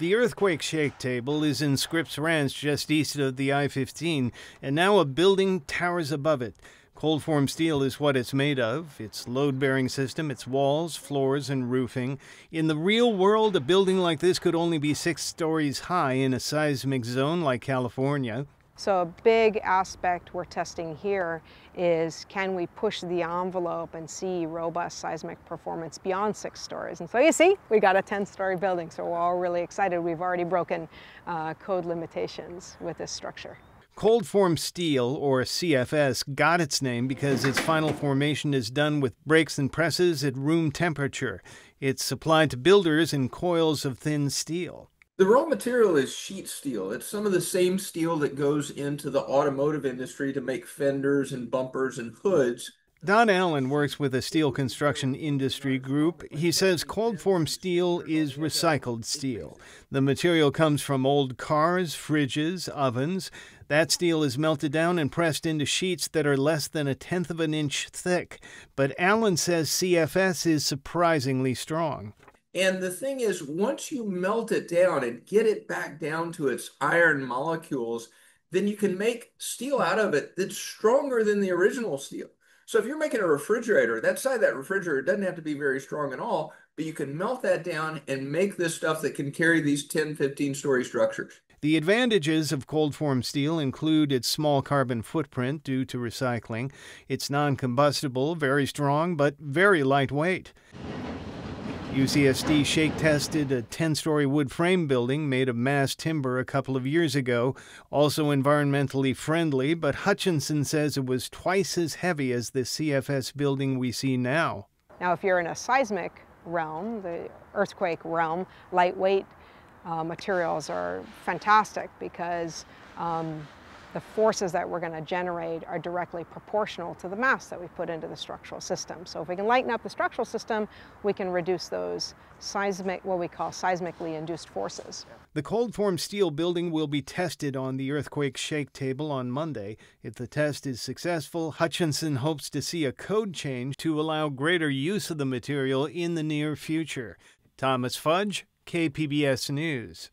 The earthquake shake table is in Scripps Ranch just east of the I 15, and now a building towers above it. Cold form steel is what it's made of its load bearing system, its walls, floors, and roofing. In the real world, a building like this could only be six stories high in a seismic zone like California. So a big aspect we're testing here is can we push the envelope and see robust seismic performance beyond six stories? And so you see, we got a 10-story building, so we're all really excited. We've already broken uh, code limitations with this structure. Cold form steel, or CFS, got its name because its final formation is done with brakes and presses at room temperature. It's supplied to builders in coils of thin steel. The raw material is sheet steel. It's some of the same steel that goes into the automotive industry to make fenders and bumpers and hoods. Don Allen works with a steel construction industry group. He says cold form steel is recycled steel. The material comes from old cars, fridges, ovens. That steel is melted down and pressed into sheets that are less than a tenth of an inch thick. But Allen says CFS is surprisingly strong. And the thing is, once you melt it down and get it back down to its iron molecules, then you can make steel out of it that's stronger than the original steel. So if you're making a refrigerator, that side of that refrigerator doesn't have to be very strong at all, but you can melt that down and make this stuff that can carry these 10, 15 story structures. The advantages of cold form steel include its small carbon footprint due to recycling. It's non combustible, very strong, but very lightweight. UCSD shake tested a 10 story wood frame building made of mass timber a couple of years ago, also environmentally friendly, but Hutchinson says it was twice as heavy as the CFS building we see now. Now, if you're in a seismic realm, the earthquake realm, lightweight uh, materials are fantastic because um, the forces that we're going to generate are directly proportional to the mass that we put into the structural system. So if we can lighten up the structural system, we can reduce those seismic, what we call seismically induced forces. The cold form steel building will be tested on the earthquake shake table on Monday. If the test is successful, Hutchinson hopes to see a code change to allow greater use of the material in the near future. Thomas Fudge, KPBS News.